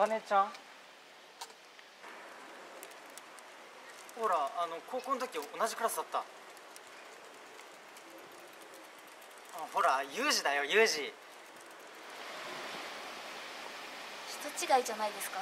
かねちゃん？ほらあの高校の時同じクラスだった。あほらユージだよユージ。人違いじゃないですか？